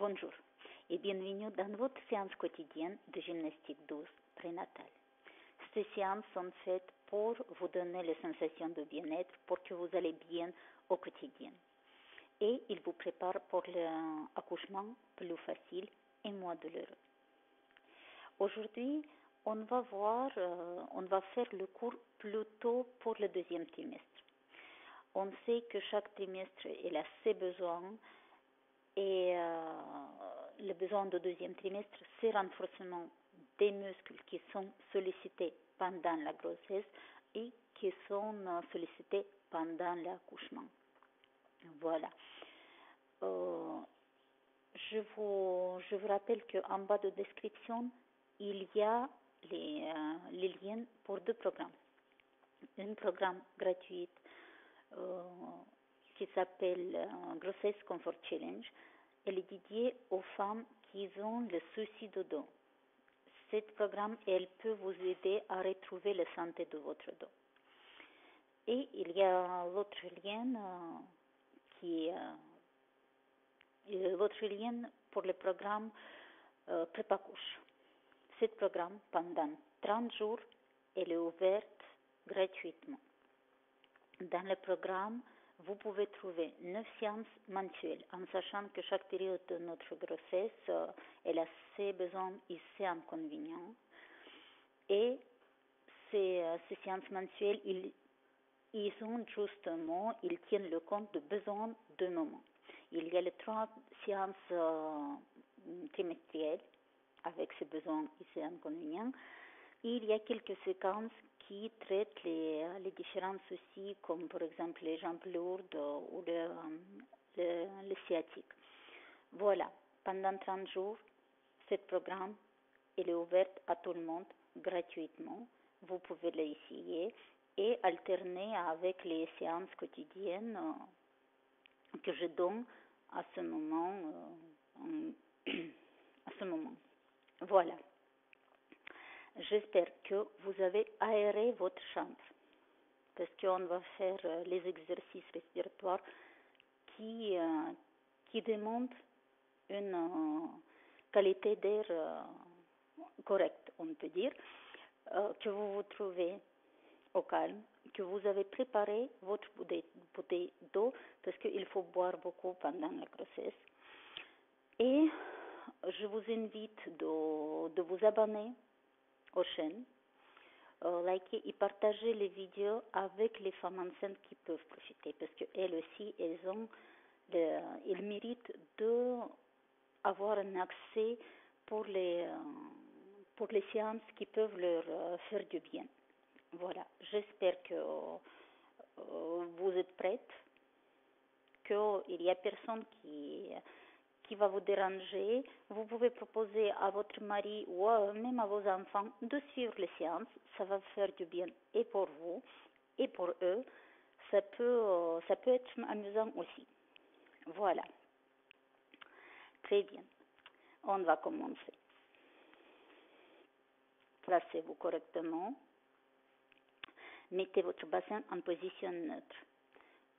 Bonjour et bienvenue dans votre séance quotidienne de gymnastique douce prénatale. Ces séances sont faites pour vous donner les sensations de bien-être, pour que vous allez bien au quotidien. Et il vous prépare pour l'accouchement plus facile et moins douloureux. Aujourd'hui, on va voir, on va faire le cours plutôt pour le deuxième trimestre. On sait que chaque trimestre, a ses besoins et euh, le besoin du deuxième trimestre, c'est renforcement des muscles qui sont sollicités pendant la grossesse et qui sont euh, sollicités pendant l'accouchement. Voilà. Euh, je, vous, je vous rappelle qu'en bas de description, il y a les, les liens pour deux programmes. Un programme gratuit qui s'appelle Grossesse Comfort Challenge. Elle est dédiée aux femmes qui ont le souci de dos. Ce programme, elle peut vous aider à retrouver la santé de votre dos. Et il y a l'autre lien euh, qui est l'autre lien pour le programme euh, Prépa-couche. Ce programme, pendant 30 jours, elle est ouverte gratuitement. Dans le programme, vous pouvez trouver 9 séances mensuelles, en sachant que chaque période de notre grossesse, euh, elle a ses besoins et ses inconvénients. Et ces, euh, ces séances mensuelles, ils, ils ont justement, ils tiennent le compte de besoins de moment. Il y a les trois séances euh, trimestrielles avec ses besoins et ses inconvénients. Il y a quelques séquences qui traitent les, les différents soucis, comme par exemple les jambes lourdes ou le, le, le sciatique. Voilà, pendant 30 jours, ce programme est ouvert à tout le monde gratuitement. Vous pouvez l'essayer et alterner avec les séances quotidiennes euh, que je donne à ce moment. Euh, à ce moment. Voilà. J'espère que vous avez aéré votre chambre parce qu'on va faire euh, les exercices respiratoires qui, euh, qui demandent une euh, qualité d'air correcte, on peut dire, que vous vous trouvez au calme, que vous avez préparé votre bouteille d'eau parce qu'il faut boire beaucoup pendant la grossesse. Et je vous invite de, de vous abonner aux chaînes, euh, liker et partager les vidéos avec les femmes enceintes qui peuvent profiter parce qu'elles aussi, elles ont le, elles méritent de avoir un accès pour les, euh, pour les séances qui peuvent leur euh, faire du bien. Voilà, j'espère que vous êtes prêtes, qu'il n'y a personne qui qui va vous déranger, vous pouvez proposer à votre mari ou même à vos enfants de suivre les séances. Ça va faire du bien et pour vous et pour eux. Ça peut, euh, ça peut être amusant aussi. Voilà. Très bien. On va commencer. Placez-vous correctement. Mettez votre bassin en position neutre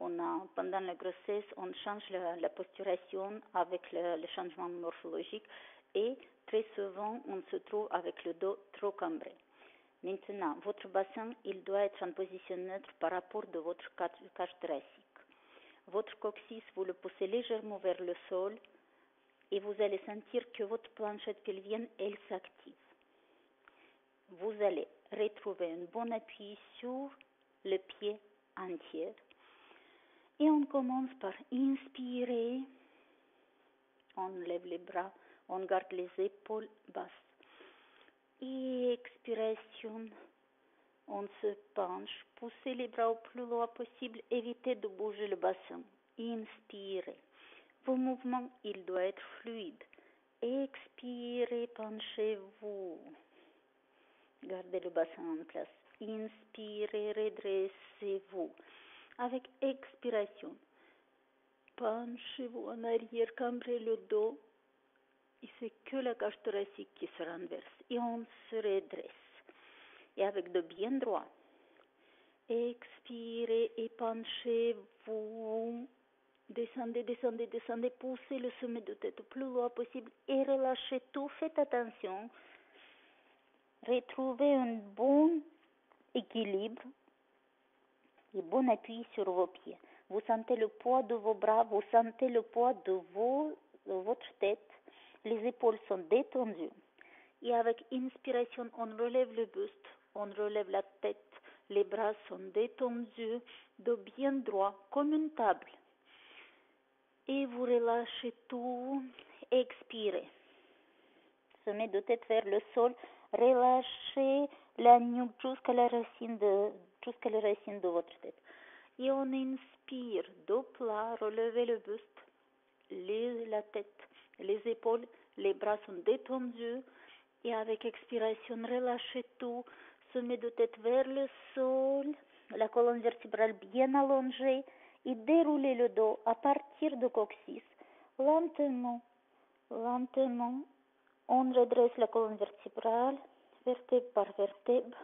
on a, pendant la grossesse, on change la, posturation avec le, le, changement morphologique et très souvent, on se trouve avec le dos trop cambré. Maintenant, votre bassin, il doit être en position neutre par rapport de votre cage thoracique. Votre coccyx, vous le poussez légèrement vers le sol et vous allez sentir que votre planchette pelvienne, elle s'active. Vous allez retrouver un bon appui sur le pied entier et on commence par inspirer. On lève les bras, on garde les épaules basses. Expiration, on se penche, poussez les bras au plus loin possible, évitez de bouger le bassin. Inspirez. Vos mouvements, il doit être fluide. Expirez, penchez-vous. Gardez le bassin en place. Inspirez, redressez-vous avec expiration. Penchez-vous en arrière, cambrez le dos. Et c'est que la cage thoracique qui se renverse. Et on se redresse. Et avec de bien droit. Expirez et penchez-vous. Descendez, descendez, descendez, poussez le sommet de tête le plus loin possible et relâchez tout. Faites attention. Retrouvez un bon équilibre et bon appui sur vos pieds. Vous sentez le poids de vos bras, vous sentez le poids de, votre tête. Les épaules sont détendues. Et avec inspiration, on relève le buste, on relève la tête. Les bras sont détendus, de bien droit, comme une table. Et vous relâchez tout. Expirez. Sommet de tête vers le sol. Relâchez la nuque jusqu'à la racine de, jusqu'à la racine de votre tête. Et on inspire, dos plat, relevez le buste, la tête, les épaules, les bras sont détendus. Et avec expiration, relâchez tout. Sommet de tête vers le sol, la colonne vertébrale bien allongée et déroulez le dos à partir de coccyx. Lentement, lentement, on redresse la colonne vertébrale, vertèbre par vertèbre,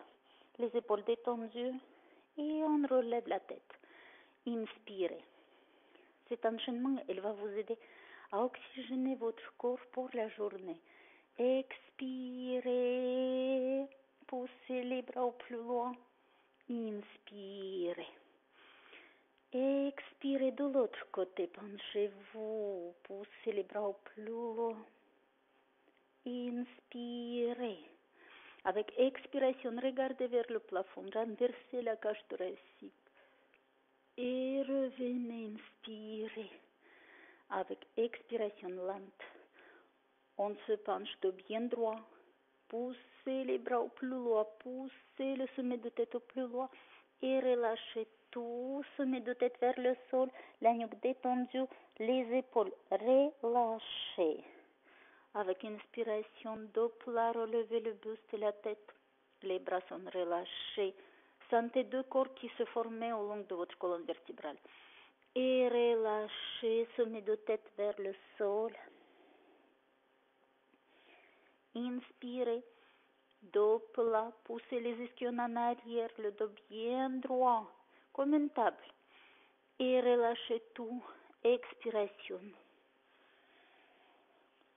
les épaules détendues et on relève la tête. Inspirez. Cet enchaînement, il va vous aider à oxygéner votre corps pour la journée. Expirez. Poussez les bras au plus loin. Inspirez. Expirez de l'autre côté. Penchez-vous. Poussez les bras au plus loin. Inspirez. Avec expiration, regardez vers le plafond. Renversez la cage thoracique. Et revenez, inspirez. Avec expiration lente, on se penche de bien droit. Poussez les bras au plus loin. Poussez le sommet de tête au plus loin. Et relâchez tout. Sommet de tête vers le sol. La nuque détendue. Les épaules relâchées. Avec inspiration, dos plat, relevez le buste et la tête. Les bras sont relâchés. Sentez deux corps qui se forment au long de votre colonne vertébrale. Et relâchez, sommet de tête vers le sol. Inspirez, dos plat, poussez les ischions en arrière, le dos bien droit, comme une table. Et relâchez tout. Expiration.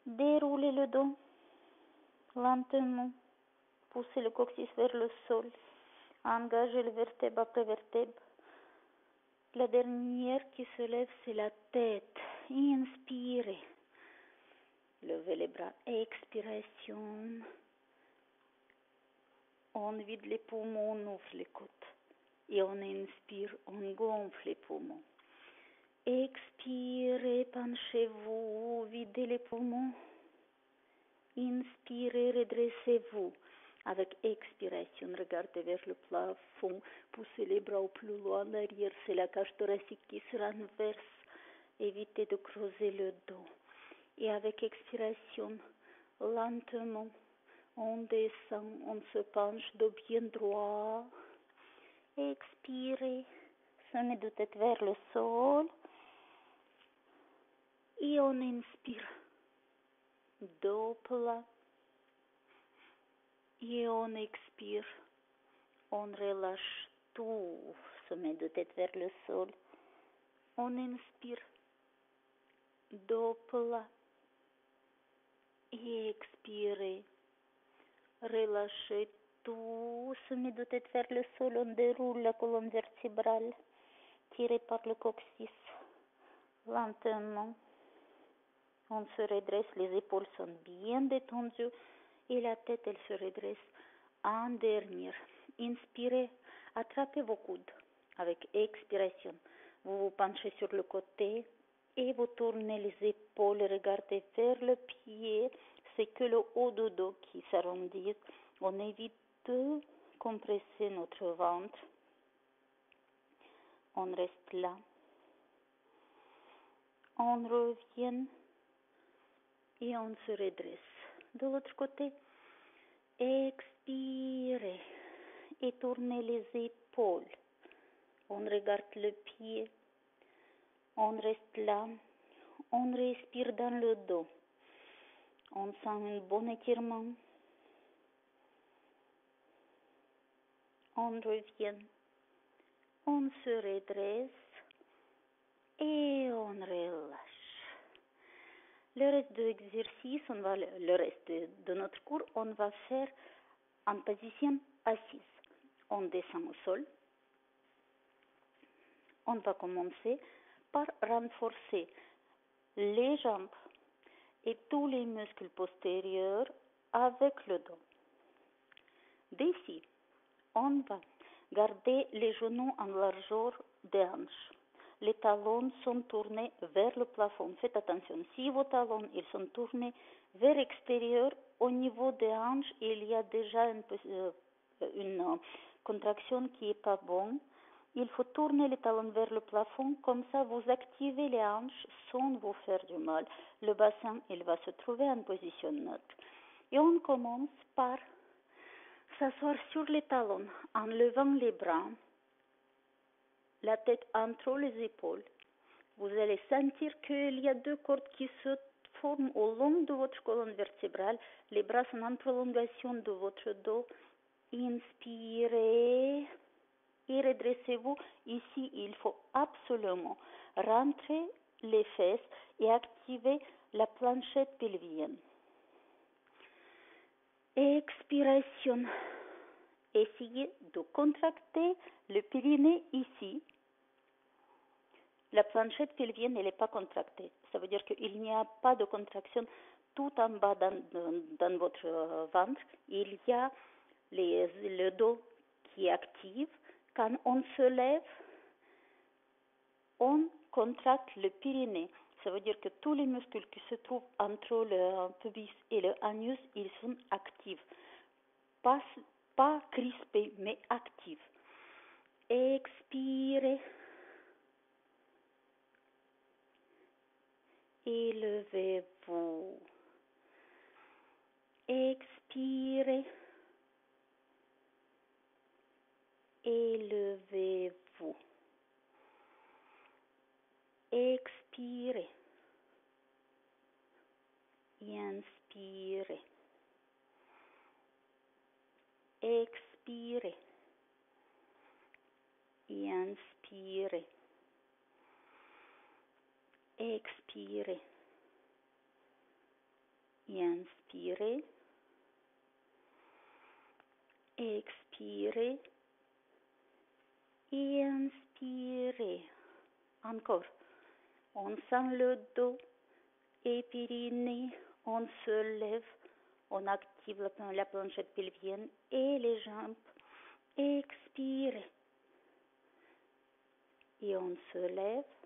Déroulez le dos lentement. Poussez le coccyx vers le sol. Engagez le vertèbre après vertèbre. La dernière qui se lève, c'est la tête. Inspirez. Levez les bras. Expiration. On vide les poumons, on ouvre les côtes. Et on inspire, on gonfle les poumons. Expirez, penchez-vous, videz les poumons. Inspirez, redressez-vous. Avec expiration, regardez vers le plafond, poussez les bras au plus loin en arrière, c'est la cage thoracique qui se renverse. Évitez de creuser le dos. Et avec expiration, lentement, on descend, on se penche de bien droit. Expirez, sommet de tête vers le sol. Et on inspire. Plat. Et on expire. On relâche tout. Sommet de tête vers le sol. On inspire. Plat. Et expirez. Relâchez tout. Sommet de tête vers le sol. On déroule la colonne vertébrale. Tiré par le coccyx. Lentement. On se redresse, les épaules sont bien détendues et la tête, elle se redresse en dernier. Inspirez, attrapez vos coudes avec expiration. Vous vous penchez sur le côté et vous tournez les épaules, regardez vers le pied. C'est que le haut du dos qui s'arrondit. On évite de compresser notre ventre. On reste là. On revient et on se redresse. De l'autre côté, expirez et tournez les épaules. On regarde le pied. On reste là. On respire dans le dos. On sent un bon étirement. On revient. On se redresse. et on relâche. Le reste de l'exercice, on va, le reste de notre cours, on va faire en position assise. On descend au sol. On va commencer par renforcer les jambes et tous les muscles postérieurs avec le dos. D'ici, on va garder les genoux en largeur des hanches. Les talons sont tournés vers le plafond. Faites attention, si vos talons ils sont tournés vers l'extérieur, au niveau des hanches, il y a déjà une, euh, euh, contraction qui n'est pas bonne. Il faut tourner les talons vers le plafond, comme ça vous activez les hanches sans vous faire du mal. Le bassin, il va se trouver en position neutre. Et on commence par s'asseoir sur les talons en levant les bras, la tête entre les épaules. Vous allez sentir qu'il y a deux cordes qui se forment au long de votre colonne vertébrale. Les bras sont en prolongation de votre dos. Inspirez et redressez-vous. Ici, il faut absolument rentrer les fesses et activer la planchette pelvienne. Expiration. Essayez de contracter le périnée ici. La planchette pelvienne, elle n'est pas contractée. Ça veut dire qu'il n'y a pas de contraction tout en bas dans, votre ventre. Il y a les, le dos qui est actif. Quand on se lève, on contracte le périnée. Ça veut dire que tous les muscles qui se trouvent entre le pubis et le anus, ils sont actifs. Pas, pas crispés, mais actifs. Expirez. Élevez-vous. Expirez. Élevez-vous. Expirez. Inspirez. Expirez. Inspirez. Expirez. Inspirez. Expirez. Inspirez. Encore. On sent le dos et. On se lève. On active la, la planchette pelvienne et les jambes. Expirez. Et on se lève.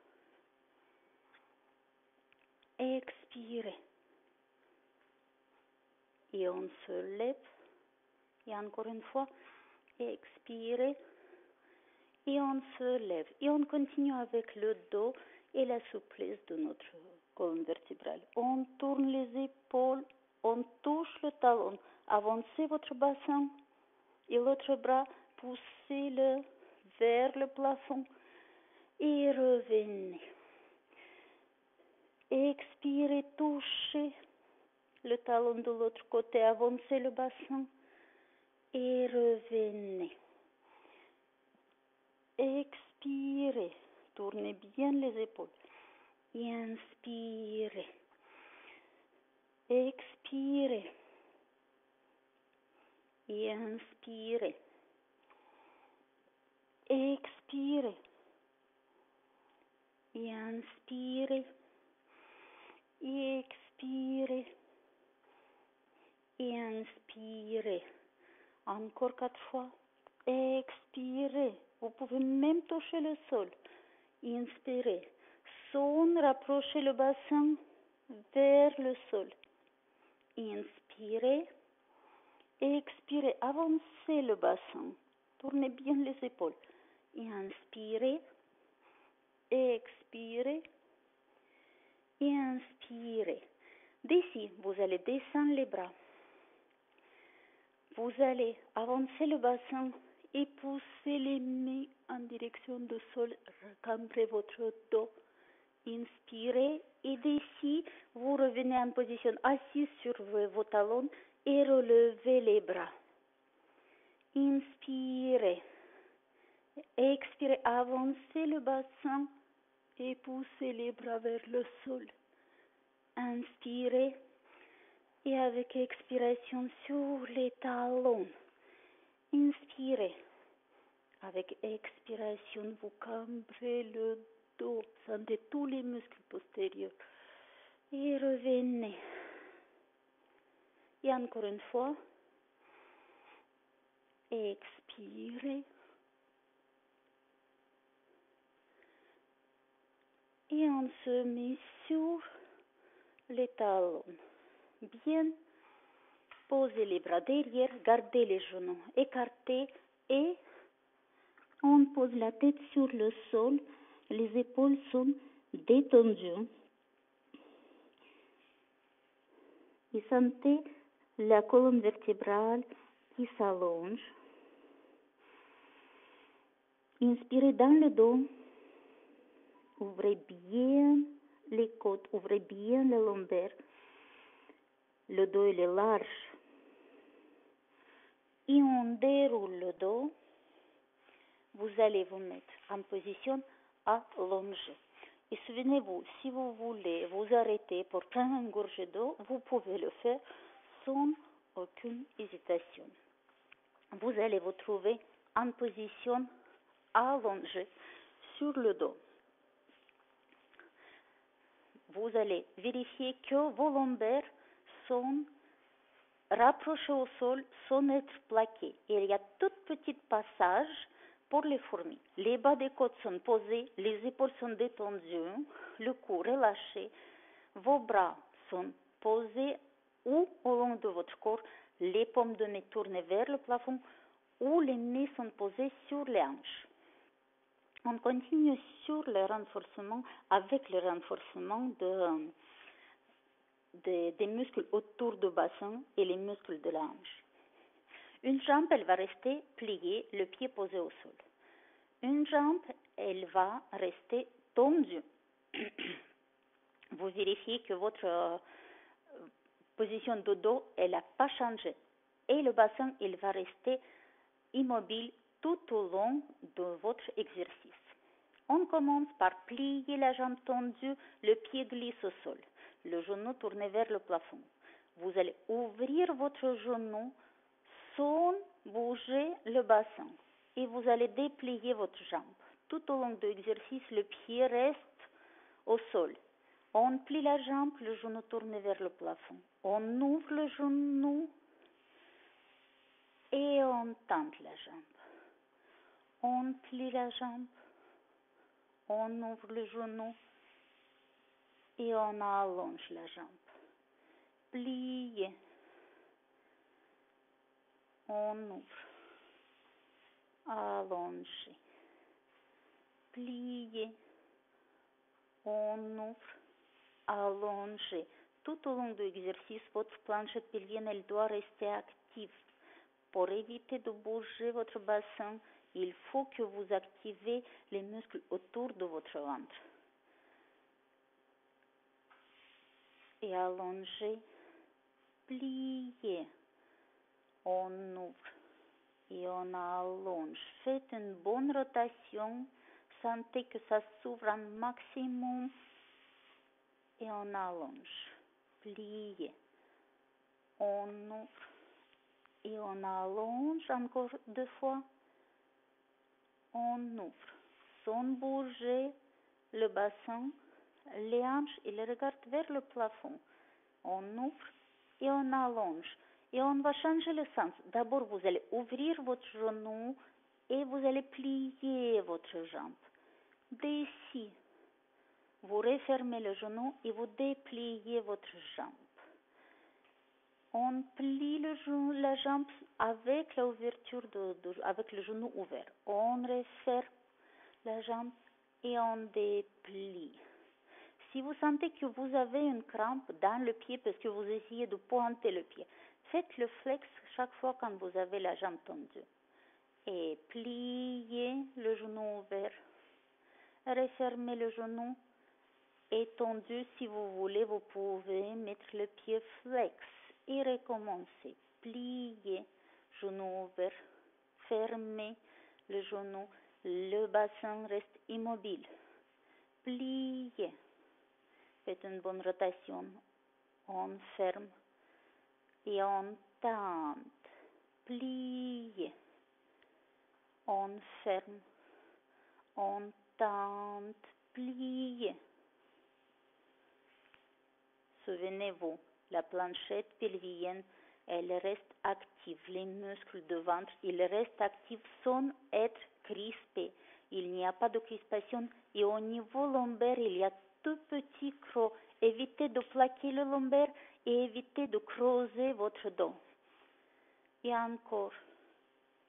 Expirez. Et on se lève. Et encore une fois, expirez. Et on se lève. Et on continue avec le dos et la souplesse de notre colonne vertébrale. On tourne les épaules, on touche le talon, avancez votre bassin et l'autre bras, poussez-le vers le plafond et revenez. Expirez, touchez le talon de l'autre côté, avancez le bassin et revenez. Expirez, tournez bien les épaules. Inspirez. Expirez. Inspirez. Expirez. Inspirez. Expirez. Inspirez. Encore quatre fois. Expirez. Vous pouvez même toucher le sol. Inspirez. Son, rapprochez le bassin vers le sol. Inspirez. Expirez. Avancez le bassin. Tournez bien les épaules. Inspirez. Expirez. Inspirez. D'ici, vous allez descendre les bras. Vous allez avancer le bassin et pousser les mains en direction du sol. Recambrez votre dos. Inspirez et d'ici, vous revenez en position assise sur vos talons et relevez les bras. Inspirez. Expirez, avancez le bassin et poussez les bras vers le sol. Inspirez et avec expiration sur les talons. Inspirez. Avec expiration, vous cambrez le dos, sentez tous les muscles postérieurs. Et revenez. Et encore une fois, expirez. Et on se met sur les talons. Bien. Posez les bras derrière, gardez les genoux écartés et on pose la tête sur le sol. Les épaules sont détendues. Et sentez la colonne vertébrale qui s'allonge. Inspirez dans le dos. Ouvrez bien les côtes, ouvrez bien les lombaires. Le dos est large. Et on déroule le dos. Vous allez vous mettre en position allongée. Et souvenez-vous, si vous voulez vous arrêter pour prendre une gorgée d'eau, vous pouvez le faire sans aucune hésitation. Vous allez vous trouver en position allongée sur le dos. Vous allez vérifier que vos lombaires sont rapprochés au sol sans être plaqués. Il y a tout petit passage pour les fourmis. Les bas des côtes sont posés, les épaules sont détendues, le cou relâché, vos bras sont posés ou au long de votre corps, les paumes de main tournées vers le plafond ou les mains sont posées sur les hanches. On continue sur le renforcement avec le renforcement de, de, des muscles autour du bassin et les muscles de la hanche. Une jambe, elle va rester pliée, le pied posé au sol. Une jambe, elle va rester tendue. Vous vérifiez que votre euh, position de dos, elle n'a pas changé. Et le bassin, il va rester immobile tout au long de votre exercice. On commence par plier la jambe tendue, le pied glisse au sol, le genou tourné vers le plafond. Vous allez ouvrir votre genou sans bouger le bassin et vous allez déplier votre jambe. Tout au long de l'exercice, le pied reste au sol. On plie la jambe, le genou tourné vers le plafond. On ouvre le genou et on tente la jambe. On plie la jambe, on ouvre le genou et on allonge la jambe. Plié. On ouvre. Allongé. Plié. On ouvre. Allongé. Tout au long de l'exercice, votre planchette pelvienne, elle doit rester active. Pour éviter de bouger votre bassin, il faut que vous activez les muscles autour de votre ventre. Et allongez, pliez, on ouvre et on allonge. Faites une bonne rotation, sentez que ça s'ouvre un maximum. Et on allonge, pliez, on ouvre et on allonge encore deux fois on ouvre sans bouger le bassin, les hanches les regarde vers le plafond. On ouvre et on allonge. Et on va changer le sens. D'abord, vous allez ouvrir votre genou et vous allez plier votre jambe. D'ici, vous refermez le genou et vous dépliez votre jambe. On plie le la jambe avec l'ouverture de, avec le genou ouvert. On referme la jambe et on déplie. Si vous sentez que vous avez une crampe dans le pied parce que vous essayez de pointer le pied, faites le flex chaque fois quand vous avez la jambe tendue. Et pliez le genou ouvert. Refermez le genou étendu. Si vous voulez, vous pouvez mettre le pied flex et recommencer. Plier, genou ouvert, fermer le genou, le bassin reste immobile. pliez. Faites une bonne rotation. On ferme et on tente. Pliez. On ferme. On tente. Pliez. Souvenez-vous, la planchette pelvienne, elle reste active. Les muscles de ventre, ils restent actifs sans être crispés. Il n'y a pas de crispation et au niveau lombaire, il y a tout petit creux. Évitez de plaquer le lombaire et évitez de creuser votre dos. Et encore,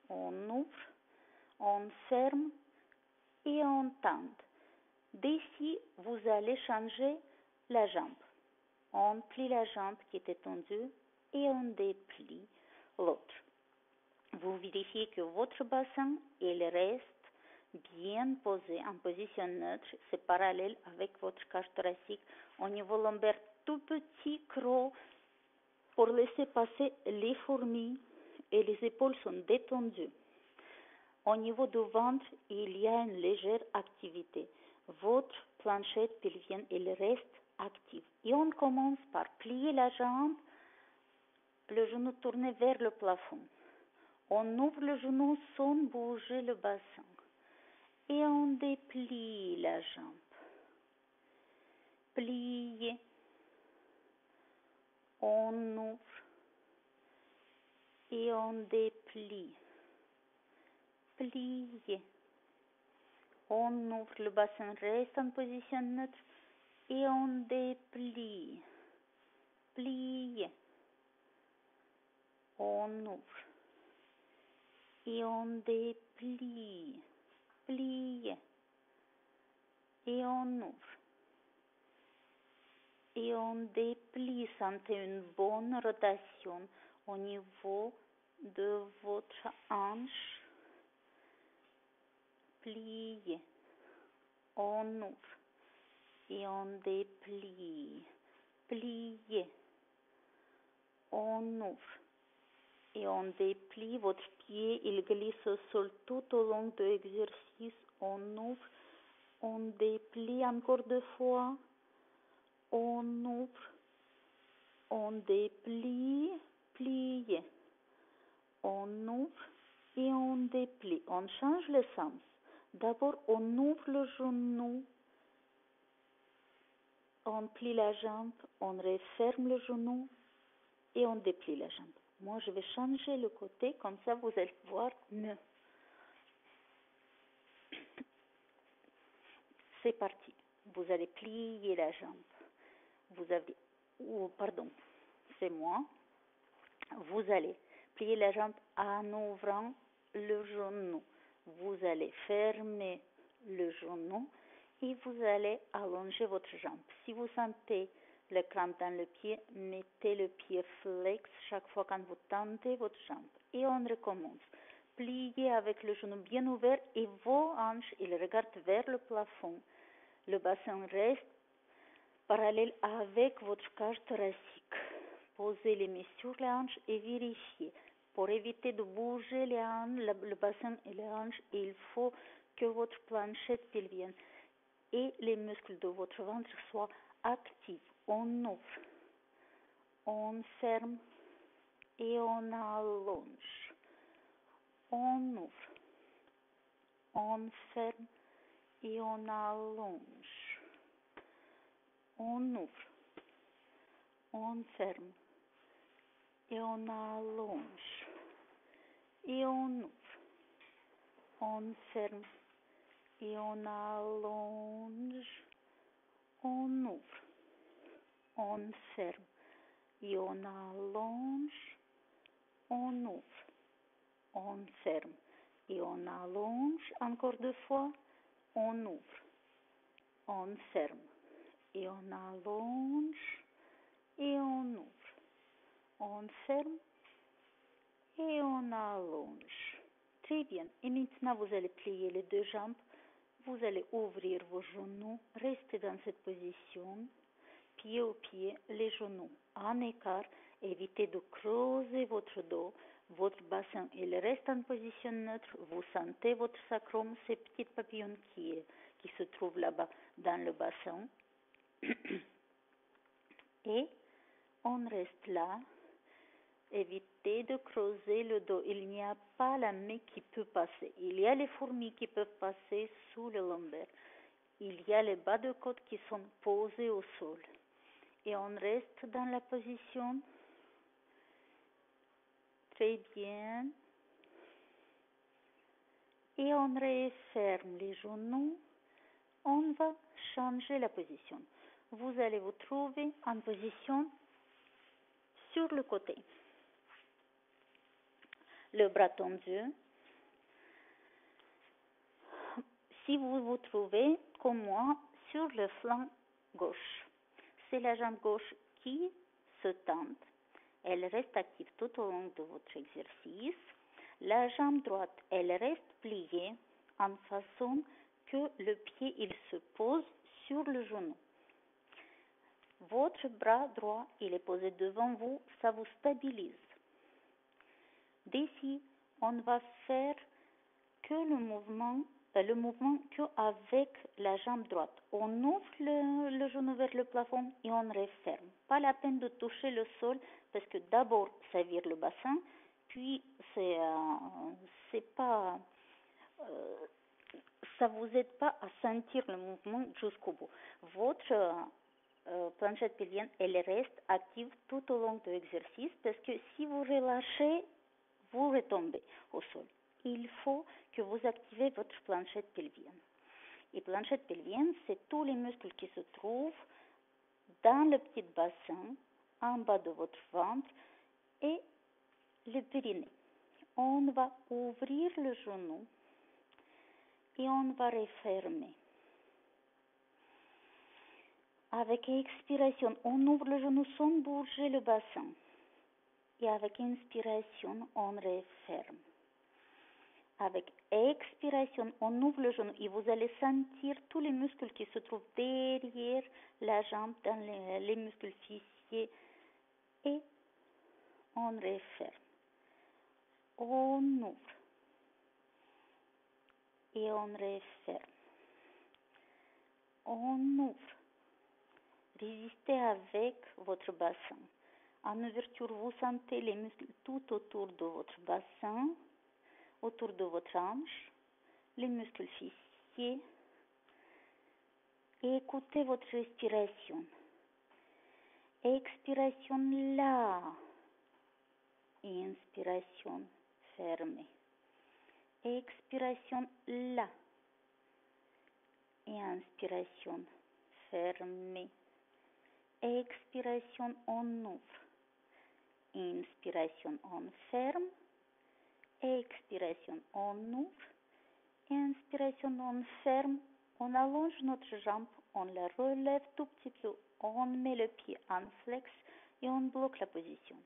on ouvre, on ferme et on tente. D'ici, vous allez changer la jambe. On plie la jambe qui était tendue et on déplie l'autre. Vous vérifiez que votre bassin, il reste bien posé en position neutre, c'est parallèle avec votre cage thoracique. Au niveau lombaire, tout petit creux pour laisser passer les fourmis et les épaules sont détendues. Au niveau du ventre, il y a une légère activité. Votre planchette pelvienne, elle reste active. Et on commence par plier la jambe, le genou tourné vers le plafond. On ouvre le genou sans bouger le bassin. Et on déplie la jambe. Pliez. On ouvre. Et on déplie. Pliez. On ouvre le bassin, reste en position neutre et on déplie. Pliez. On ouvre. Et on déplie. Pliez. Et on ouvre. Et on déplie. Sentez une bonne rotation au niveau de votre hanche. Pliez. On ouvre et on déplie. Pliez. On ouvre et on déplie. Votre pied, il glisse au sol tout au long de l'exercice. On ouvre, on déplie encore deux fois. On ouvre, on déplie, pliez. On ouvre et on déplie. On change le sens. D'abord, on ouvre le genou on plie la jambe, on referme le genou et on déplie la jambe. Moi, je vais changer le côté, comme ça vous allez voir. C'est parti. Vous allez plier la jambe. Vous avez, ou pardon, c'est moi. Vous allez plier la jambe en ouvrant le genou. Vous allez fermer le genou et vous allez allonger votre jambe. Si vous sentez le crampe dans le pied, mettez le pied flex chaque fois quand vous tentez votre jambe. Et on recommence. Pliez avec le genou bien ouvert et vos hanches, ils regardent vers le plafond. Le bassin reste parallèle avec votre cage thoracique. Posez les mains sur les hanches et vérifiez. Pour éviter de bouger les hanches, le bassin et les hanches, il faut que votre planchette pelvienne et les muscles de votre ventre soient actifs. On ouvre, on ferme et on allonge. On ouvre, on ferme et on allonge. On ouvre, on ferme et on allonge. Et on ouvre, on ferme et on allonge, on ouvre, on ferme et on allonge, on ouvre, on ferme et on allonge encore deux fois, on ouvre, on ferme et on allonge et on ouvre, on ferme et on allonge. Très bien. Et maintenant, vous allez plier les deux jambes vous allez ouvrir vos genoux, restez dans cette position, pied au pied, les genoux en écart, évitez de creuser votre dos, votre bassin il reste en position neutre, vous sentez votre sacrum, ces petits papillons qui, qui se trouve là-bas dans le bassin. Et on reste là. Évitez de creuser le dos. Il n'y a pas la main qui peut passer. Il y a les fourmis qui peuvent passer sous le lombaire. Il y a les bas de côte qui sont posés au sol. Et on reste dans la position très bien. Et on referme les genoux. On va changer la position. Vous allez vous trouver en position sur le côté. Le bras tendu. Si vous vous trouvez comme moi sur le flanc gauche, c'est la jambe gauche qui se tente. Elle reste active tout au long de votre exercice. La jambe droite, elle reste pliée en façon que le pied il se pose sur le genou. Votre bras droit, il est posé devant vous, ça vous stabilise. D'ici, on va faire que le mouvement, euh, le mouvement que avec la jambe droite. On ouvre le, genou vers le plafond et on referme. Pas la peine de toucher le sol parce que d'abord ça vire le bassin, puis c'est euh, pas euh, ça vous aide pas à sentir le mouvement jusqu'au bout. Votre euh, planchette pelvienne, elle reste active tout au long de l'exercice parce que si vous relâchez, vous retombez au sol. Il faut que vous activez votre planchette pelvienne. Et planchette pelvienne, c'est tous les muscles qui se trouvent dans le petit bassin, en bas de votre ventre et le périnée. On va ouvrir le genou et on va refermer. Avec expiration, on ouvre le genou sans bouger le bassin. Et avec inspiration, on referme. Avec expiration, on ouvre le genou et vous allez sentir tous les muscles qui se trouvent derrière la jambe, dans les, les muscles fessiers. Et on referme. On ouvre. Et on referme. On ouvre. Résistez avec votre bassin. En ouverture, vous sentez les muscles tout autour de votre bassin, autour de votre hanche, les muscles fessiers. Et écoutez votre respiration. Expiration là. Inspiration fermée. Expiration là. Inspiration fermée. Expiration, on ouvre. Inspiration, on ferme. Expiration, on ouvre. Inspiration, on ferme. On allonge notre jambe, on la relève tout petit peu. On met le pied en flex et on bloque la position.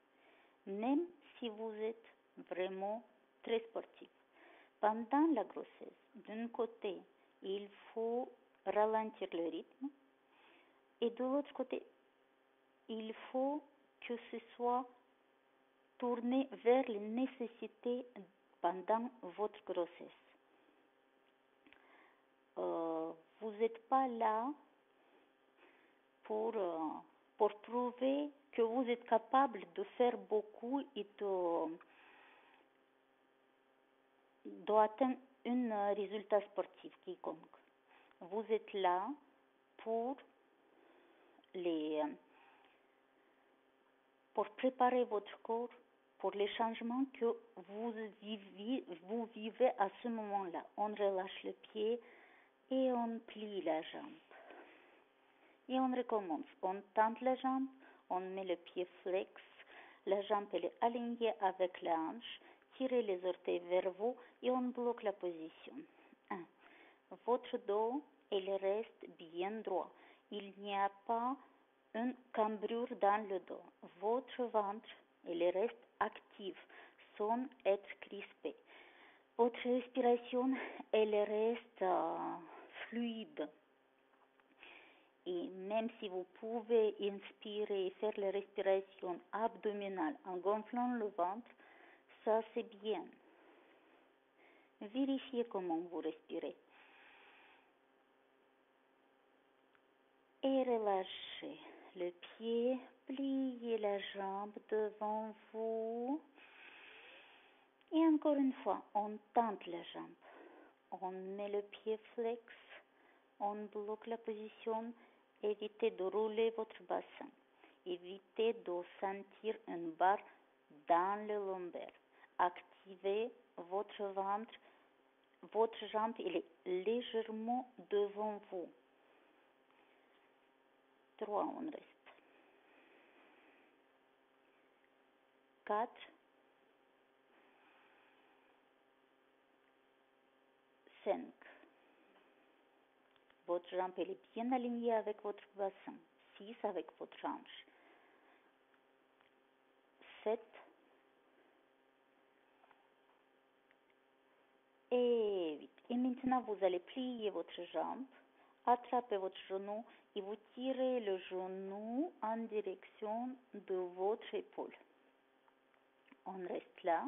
Même si vous êtes vraiment très sportif. Pendant la grossesse, d'un côté, il faut ralentir le rythme et de l'autre côté, il faut que ce soit tourné vers les nécessités pendant votre grossesse. Euh, vous n'êtes pas là pour, euh, pour prouver que vous êtes capable de faire beaucoup et de d'atteindre un résultat sportif quiconque. Vous êtes là pour les pour préparer votre corps pour les changements que vous vivez, à ce moment-là. On relâche le pied et on plie la jambe. Et on recommence. On tente la jambe, on met le pied flex, la jambe est alignée avec la hanche, tirez les orteils vers vous et on bloque la position. Votre dos, il reste bien droit. Il n'y a pas une cambrure dans le dos. Votre ventre, il reste actif sans être crispé. Votre respiration, elle reste euh, fluide. Et même si vous pouvez inspirer et faire la respiration abdominale en gonflant le ventre, ça c'est bien. Vérifiez comment vous respirez. et relâchez le pied, pliez la jambe devant vous. Et encore une fois, on tente la jambe. On met le pied flex, on bloque la position, évitez de rouler votre bassin. Évitez de sentir une barre dans le lombaire. Activez votre ventre. Votre jambe est légèrement devant vous. Trois, on reste. Quatre. Cinq. Votre jambe est bien alignée avec votre bassin. Six avec votre hanche. Sept. Et huit. Et maintenant, vous allez plier votre jambe, attrapez votre genou et vous tirez le genou en direction de votre épaule. On reste là.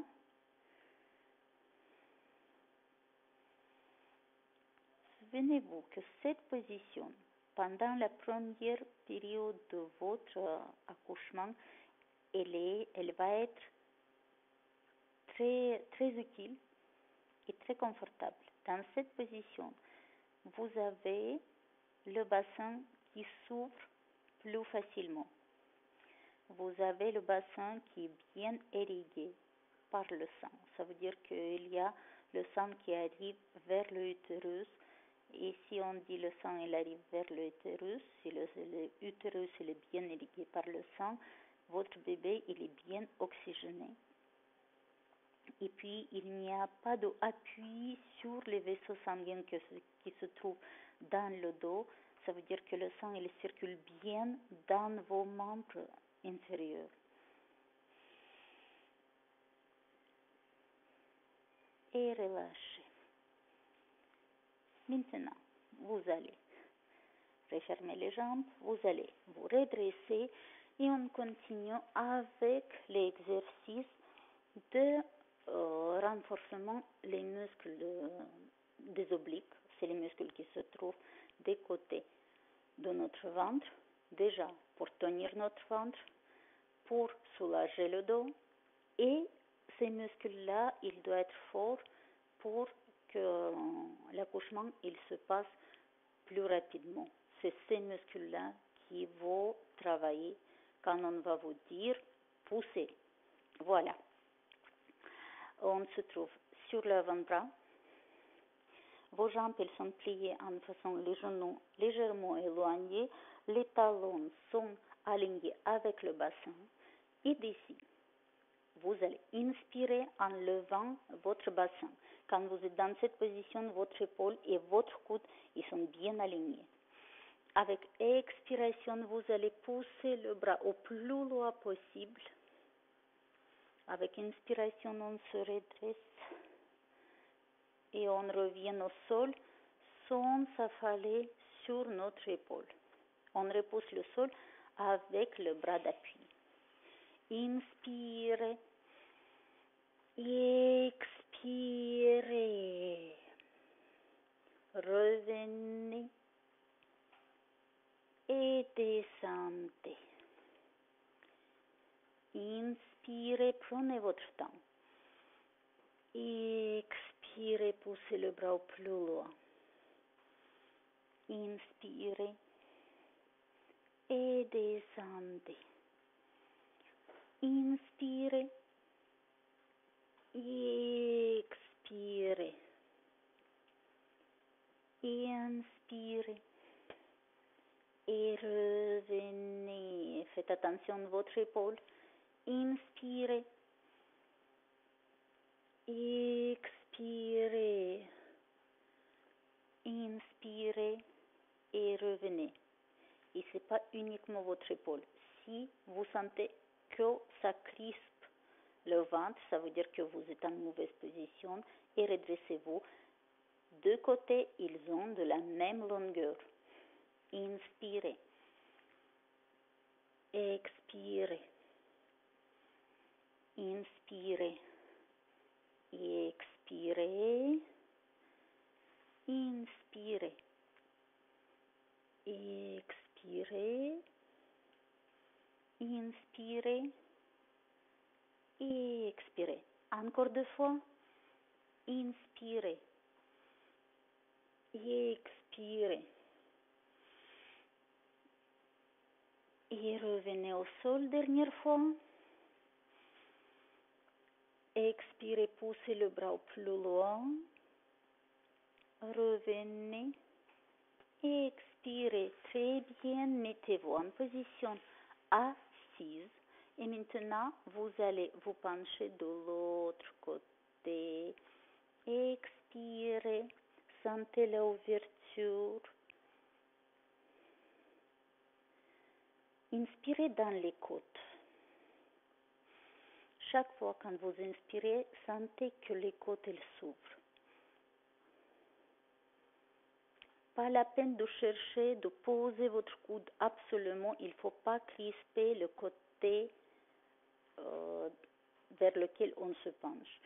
Souvenez-vous que cette position, pendant la première période de votre accouchement, elle, est, elle va être très, très utile et très confortable. Dans cette position, vous avez le bassin qui s'ouvre plus facilement. Vous avez le bassin qui est bien irrigué par le sang. Ça veut dire qu'il y a le sang qui arrive vers l'utérus. Et si on dit le sang il arrive vers l'utérus, si l'utérus est bien irrigué par le sang, votre bébé il est bien oxygéné. Et puis, il n'y a pas d'appui sur les vaisseaux sanguins qui se trouvent dans le dos. Ça veut dire que le sang il circule bien dans vos membres inférieurs. Et relâchez. Maintenant, vous allez refermer les jambes, vous allez vous redresser et on continue avec l'exercice de euh, renforcement les muscles des obliques, c'est les muscles qui se trouvent des côtés de notre ventre, déjà pour tenir notre ventre, pour soulager le dos, et ces muscles-là, ils doivent être forts pour que l'accouchement il se passe plus rapidement. C'est ces muscles-là qui vont travailler quand on va vous dire pousser. Voilà. On se trouve sur l'avant-bras. Vos jambes elles sont pliées en façon les genoux légèrement éloignés. Les talons sont alignés avec le bassin. Et d'ici, vous allez inspirer en levant votre bassin. Quand vous êtes dans cette position, votre épaule et votre coude ils sont bien alignés. Avec expiration, vous allez pousser le bras au plus loin possible. Avec inspiration, on se redresse et on revient au sol sans s'affaler sur notre épaule. On repousse le sol avec le bras d'appui. Inspirez. Expirez. Revenez. Et descendez. Inspirez, prenez votre temps. Expirez, poussez le bras au plus loin. Inspirez et descendez. Inspirez. Expirez. Inspirez. Et revenez. Faites attention à votre épaule. Inspirez. Expirez. Inspirez et revenez. Et ce n'est pas uniquement votre épaule. Si vous sentez que ça crispe le ventre, ça veut dire que vous êtes en mauvaise position et redressez-vous. Deux côtés, ils ont de la même longueur. Inspirez. Expirez. Inspirez. Expirez. Inspirez. Expirez. Inspirez. Inspirez. Expirez. Encore deux fois. Inspirez. Expirez. Et revenez au sol dernière fois. Expirez, poussez le bras plus loin. Revenez. Expirez très bien. Mettez-vous en position assise. Et maintenant, vous allez vous pencher de l'autre côté. Expirez. Sentez l'ouverture. Inspirez dans côtes. Chaque fois quand vous inspirez, sentez que les côtes s'ouvrent. Pas la peine de chercher de poser votre coude absolument. Il ne faut pas crisper le côté euh, vers lequel on se penche.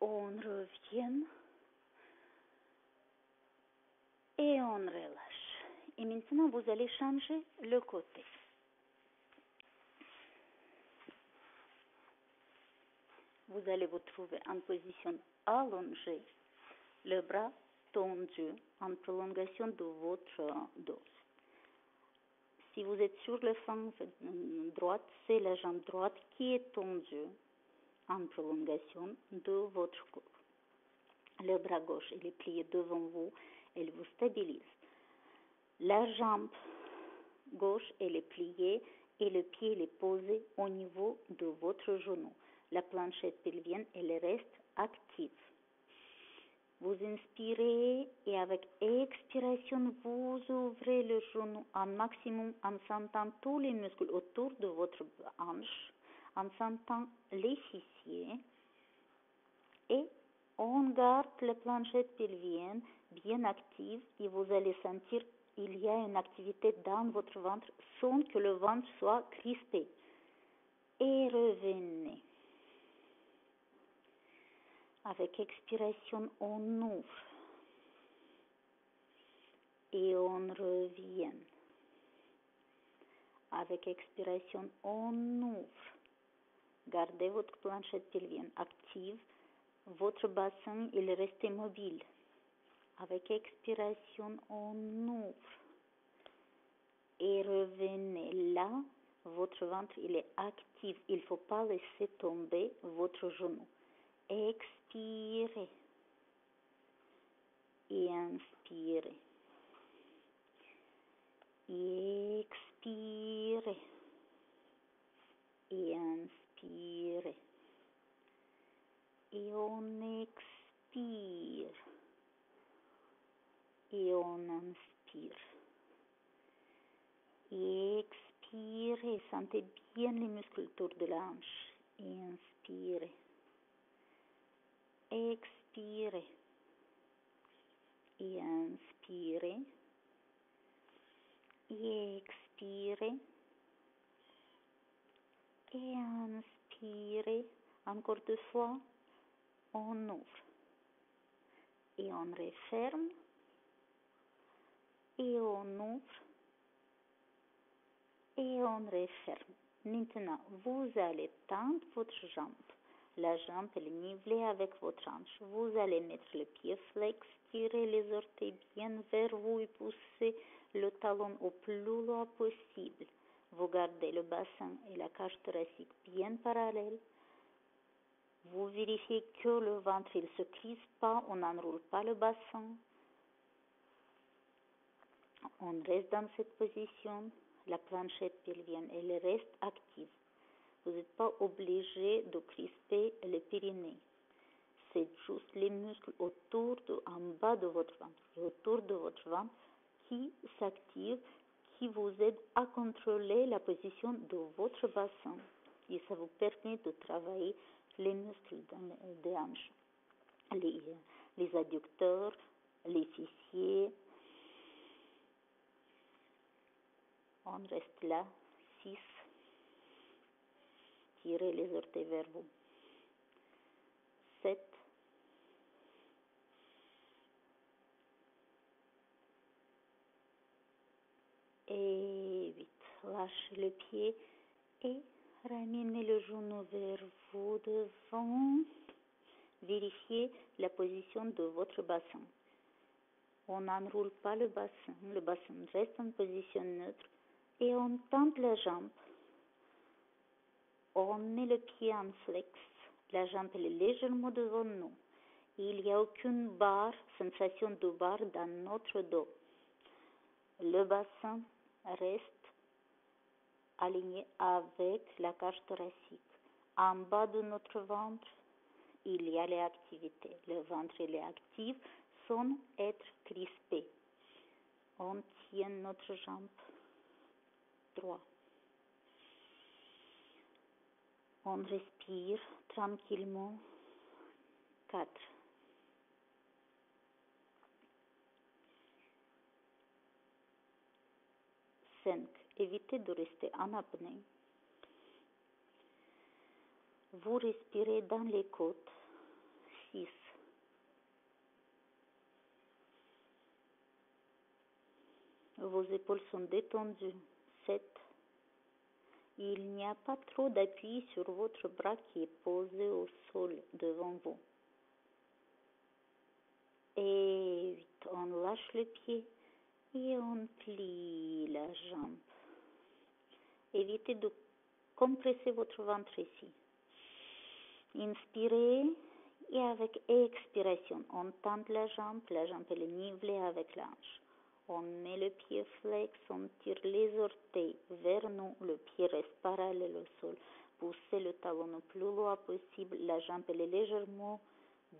On revient et on relâche. Et maintenant, vous allez changer le côté. Vous allez vous trouver en position allongée, le bras tendu en prolongation de votre dos. Si vous êtes sur le flanc droite, c'est la jambe droite qui est tendue en prolongation de votre corps. Le bras gauche, est plié devant vous, il vous stabilise. La jambe gauche, elle est pliée et le pied est posé au niveau de votre genou. La planchette pelvienne, elle reste active. Vous inspirez et avec expiration, vous ouvrez le genou un maximum en sentant tous les muscles autour de votre hanche, en sentant les fessiers. Et on garde la planchette pelvienne bien active et vous allez sentir il y a une activité dans votre ventre sans que le ventre soit crispé. Et revenez. Avec expiration, on ouvre et on revient. Avec expiration, on ouvre. Gardez votre planchette pelvienne active. Votre bassin, il reste mobile. Avec expiration, on ouvre. Et revenez là. Votre ventre, il est actif. Il ne faut pas laisser tomber votre genou. Expirez. Et inspirez. Et expirez. Et inspirez. Et on expire. Et on inspire. Et expirez. Sentez bien les muscles autour de la hanche. Expirez. Et inspirez. Et expirez. Et inspirez. Encore deux fois. On ouvre. Et on referme. Et on ouvre. Et on referme. Maintenant, vous allez tendre votre jambe. La jambe est nivelée avec votre hanche. Vous allez mettre le pied flex, tirer les orteils bien vers vous et pousser le talon au plus loin possible. Vous gardez le bassin et la cage thoracique bien parallèles. Vous vérifiez que le ventre ne se crispe pas, on n'enroule pas le bassin. On reste dans cette position. La planchette pelvienne, elle reste active. Vous n'êtes pas obligé de crisper les périnée. C'est juste les muscles autour de, en bas de votre ventre autour de votre ventre qui s'activent, qui vous aident à contrôler la position de votre bassin. Et ça vous permet de travailler les muscles des hanches, les, les adducteurs, les fessiers. On reste là, 6, tirez les orteils vers vous. 7, Et vite, lâchez le pied et ramenez le genou vers vous devant. Vérifiez la position de votre bassin. On n'enroule pas le bassin. Le bassin reste en position neutre et on tente la jambe. On met le pied en flex. La jambe est légèrement devant nous. Il n'y a aucune barre, sensation de barre dans notre dos. Le bassin reste aligné avec la cage thoracique. En bas de notre ventre, il y a les activités. Le ventre est actif sans être crispé. On tient notre jambe droite. On respire tranquillement. 4. Cinq. Évitez de rester en apnée. Vous respirez dans les côtes. 6. Vos épaules sont détendues. 7. Il n'y a pas trop d'appui sur votre bras qui est posé au sol devant vous. Et 8. On lâche le pied et on plie la jambe. Évitez de compresser votre ventre ici. Inspirez et avec expiration, on tente la jambe, la jambe est nivelée avec l'ange. On met le pied flex, on tire les orteils vers nous, le pied reste parallèle au sol. Poussez le talon le plus loin possible, la jambe est légèrement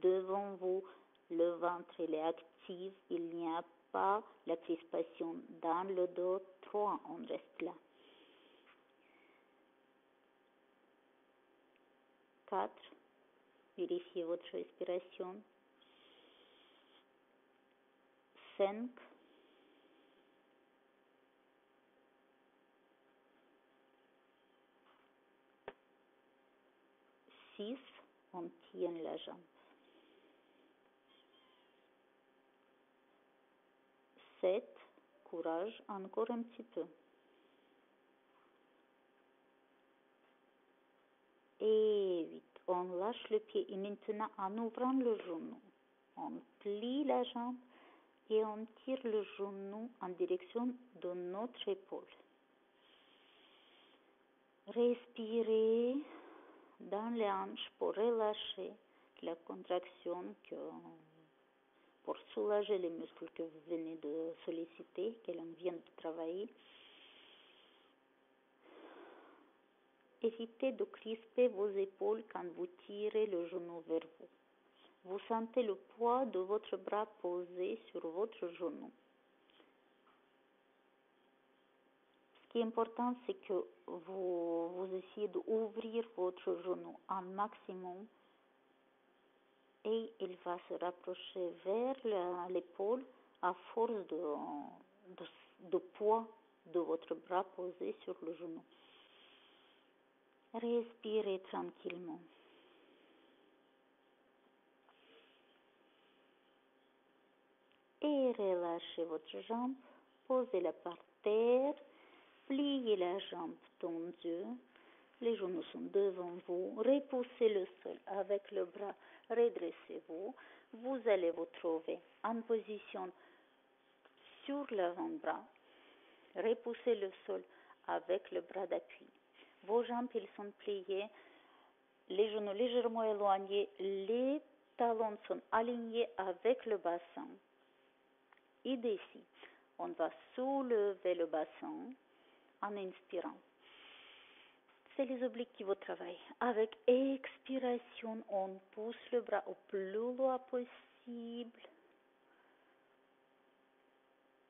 devant vous, le ventre est actif, il n'y a pas la crispation dans le dos. 3, on reste là. 4. Vérifiez votre respiration. 5. 6. On tient la jambe. 7. Courage, encore un petit peu. Et 8. On lâche le pied et maintenant en ouvrant le genou, on plie la jambe et on tire le genou en direction de notre épaule. Respirez dans les hanches pour relâcher la contraction que, pour soulager les muscles que vous venez de solliciter, que l'on vient de travailler. Évitez de crisper vos épaules quand vous tirez le genou vers vous. Vous sentez le poids de votre bras posé sur votre genou. Qui est important, c'est que vous, vous essayez d'ouvrir votre genou un maximum et il va se rapprocher vers l'épaule à force de, poids de votre bras posé sur le genou. Respirez tranquillement. Et relâchez votre jambe. Posez-la par terre. Pliez la jambe tendue. Les genoux sont devant vous. Repoussez le sol avec le bras. Redressez-vous. Vous allez vous trouver en position sur l'avant-bras. Repoussez le sol avec le bras d'appui. Vos jambes, sont pliées, les genoux légèrement éloignés, les talons sont alignés avec le bassin. Et d'ici, on va soulever le bassin en inspirant. C'est les obliques qui vous travaillent. Avec expiration, on pousse le bras au plus loin possible.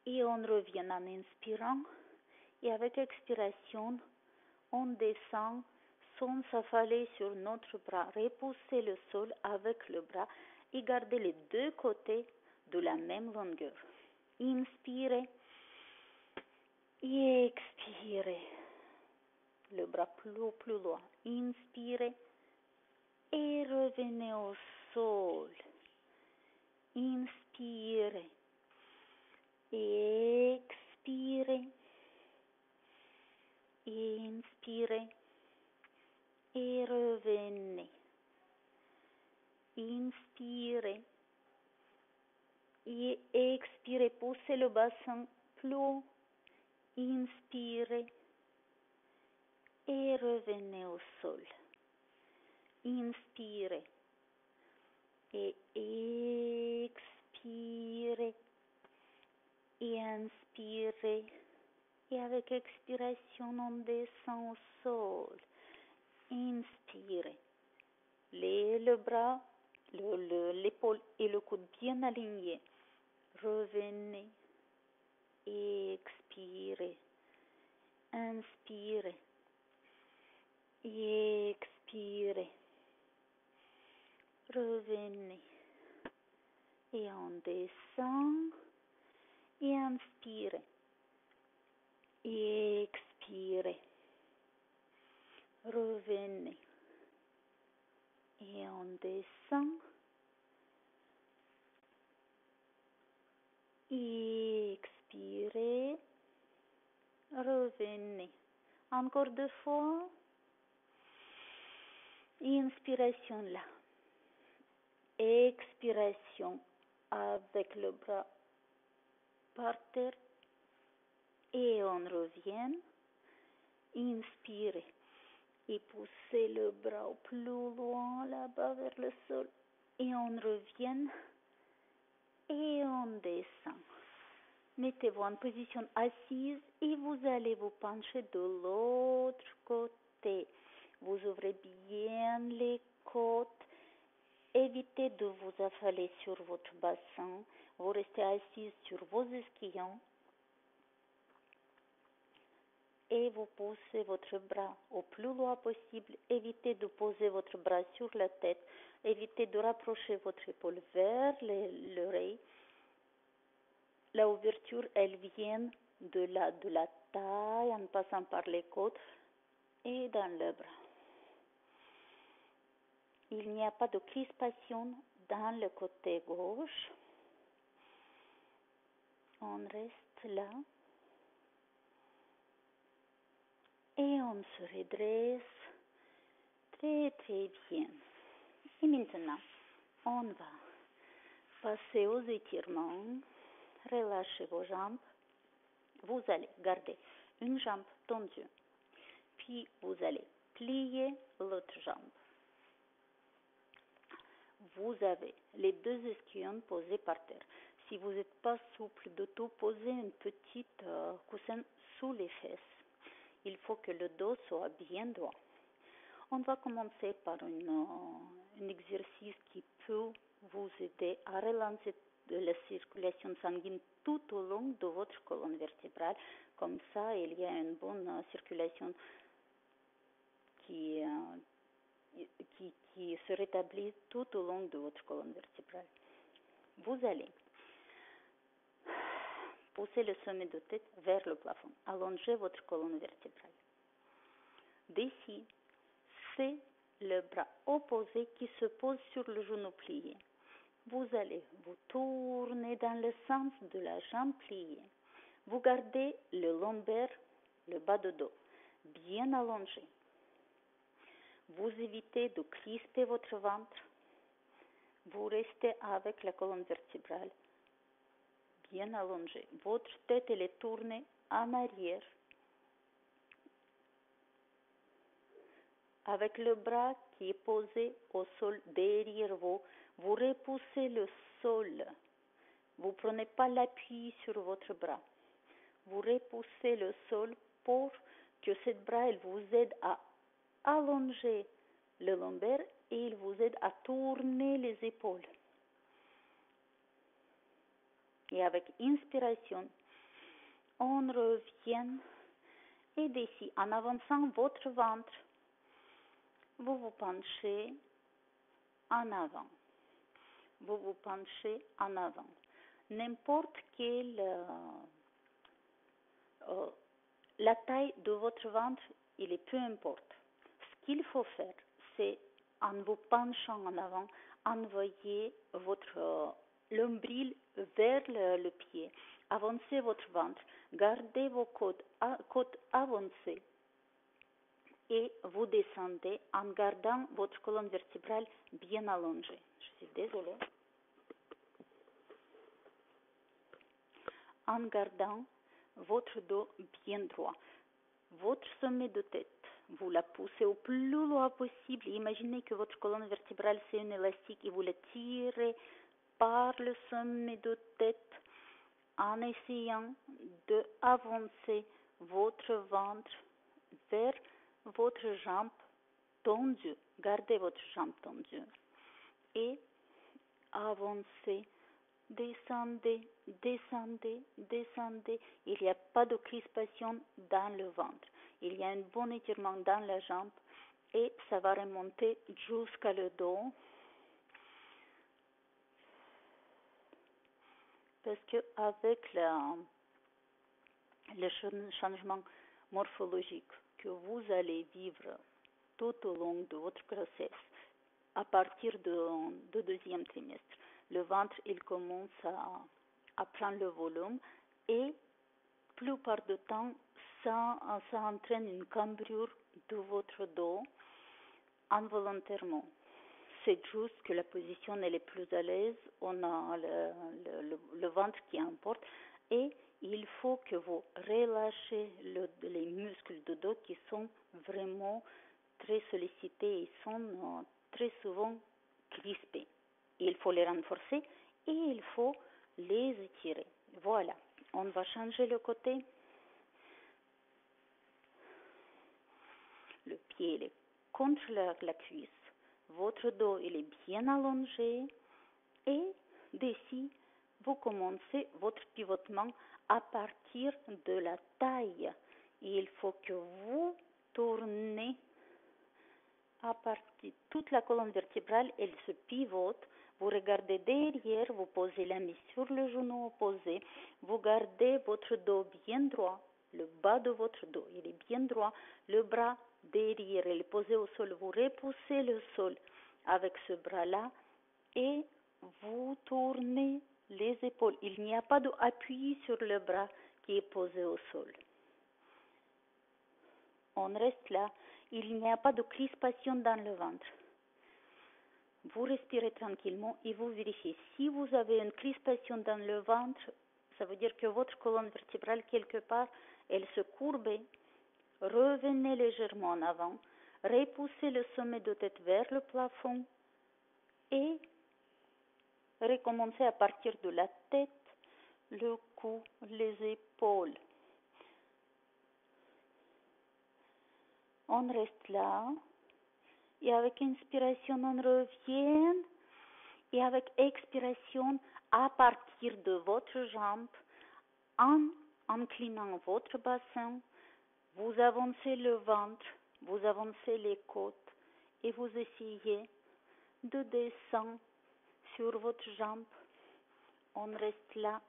Et on revient en inspirant. Et avec expiration, on descend sans s'affaler sur notre bras. Repoussez le sol avec le bras et gardez les deux côtés de la même longueur. Inspirez et expirez. Le bras plus loin. Inspirez et revenez au sol. Inspirez expirez. Inspirez et revenez. Inspirez et expirez. Poussez le bassin plus haut. Inspirez et revenez au sol. Inspirez et expirez et inspirez. Et avec expiration, on descend au sol. Inspirez. Les, le bras, l'épaule et le coude bien alignés. Revenez. Expirez. Inspirez. Expirez. Revenez. Et on descend. Et inspirez. Expirez. Revenez. Et on descend. Expirez. Revenez. Encore deux fois. Inspiration là. Expiration avec le bras par terre. Et on revient. Inspirez. Et poussez le bras plus loin là-bas vers le sol. Et on revient. Et on descend. Mettez-vous en position assise et vous allez vous pencher de l'autre côté. Vous ouvrez bien les côtes. Évitez de vous affaler sur votre bassin. Vous restez assise sur vos esquillons. Et vous poussez votre bras au plus loin possible. Évitez de poser votre bras sur la tête. Évitez de rapprocher votre épaule vers l'oreille. La ouverture, elle vient de la, de la taille en passant par les côtes et dans le bras. Il n'y a pas de crispation dans le côté gauche. On reste là. Et on se redresse très très bien. Et maintenant, on va passer aux étirements. Relâchez vos jambes. Vous allez garder une jambe tendue. Puis vous allez plier l'autre jambe. Vous avez les deux esquillons posés par terre. Si vous n'êtes pas souple de tout, posez une petite euh, coussin sous les fesses. Il faut que le dos soit bien droit. On va commencer par euh, un exercice qui peut vous aider à relancer de la circulation sanguine tout au long de votre colonne vertébrale. Comme ça, il y a une bonne euh, circulation qui, euh, qui, qui se rétablit tout au long de votre colonne vertébrale. Vous allez pousser le sommet de tête vers le plafond. Allongez votre colonne vertébrale. D'ici, c'est le bras opposé qui se pose sur le genou plié. Vous allez vous tourner dans le sens de la jambe pliée. Vous gardez le lombaire, le bas de dos, bien allongé. Vous évitez de crisper votre ventre. Vous restez avec la colonne vertébrale bien allongée. Votre tête est tournée en arrière. Avec le bras qui est posé au sol derrière vous, vous repoussez le sol. Vous prenez pas l'appui sur votre bras. Vous repoussez le sol pour que ce bras il vous aide à allonger le lombaire et il vous aide à tourner les épaules. Et avec inspiration, on revient et d'ici, en avançant votre ventre, vous vous penchez en avant. Vous vous penchez en avant. N'importe quelle euh, euh, la taille de votre ventre, il est peu importe. Ce qu'il faut faire, c'est en vous penchant en avant, envoyer votre euh, l'ombril vers le, pied. Avancez votre ventre. Gardez vos côtes, à, côtes avancées. Et vous descendez en gardant votre colonne vertébrale bien allongée. Je suis désolée. En gardant votre dos bien droit. Votre sommet de tête, vous la poussez au plus loin possible. Imaginez que votre colonne vertébrale c'est un élastique et vous la tirez par le sommet de tête en essayant de avancer votre ventre vers votre jambe tendue. Gardez votre jambe tendue. Et avancez, descendez, descendez, descendez. Il n'y a pas de crispation dans le ventre. Il y a un bon étirement dans la jambe et ça va remonter jusqu'à le dos. Parce que avec la, le changement morphologique que vous allez vivre tout au long de votre grossesse, à partir du deuxième trimestre, le ventre il commence à, prendre le volume et plupart du temps ça, entraîne une cambrure de votre dos involontairement. C'est juste que la position elle est plus à l'aise, on a le, le, ventre qui importe et il faut que vous relâchez le, les muscles de dos qui sont vraiment très sollicités et sont euh, très souvent crispés. Il faut les renforcer et il faut les étirer. Voilà, on va changer le côté. Le pied est contre la, cuisse. Votre dos est bien allongé et d'ici vous commencez votre pivotement à partir de la taille. Il faut que vous tournez à partir toute la colonne vertébrale, elle se pivote. Vous regardez derrière, vous posez la main sur le genou opposé, vous gardez votre dos bien droit, le bas de votre dos, il est bien droit, le bras derrière, il est posé au sol, vous repoussez le sol avec ce bras-là et vous tournez les épaules. Il n'y a pas d'appui sur le bras qui est posé au sol. On reste là. Il n'y a pas de crispation dans le ventre. Vous respirez tranquillement et vous vérifiez. Si vous avez une crispation dans le ventre, ça veut dire que votre colonne vertébrale, quelque part, elle se courbe. Revenez légèrement en avant. Repoussez le sommet de tête vers le plafond et recommencer à partir de la tête, le cou, les épaules. On reste là et avec inspiration on revient et avec expiration à partir de votre jambe en inclinant votre bassin, vous avancez le ventre, vous avancez les côtes et vous essayez de descendre sur votre jambe. On reste là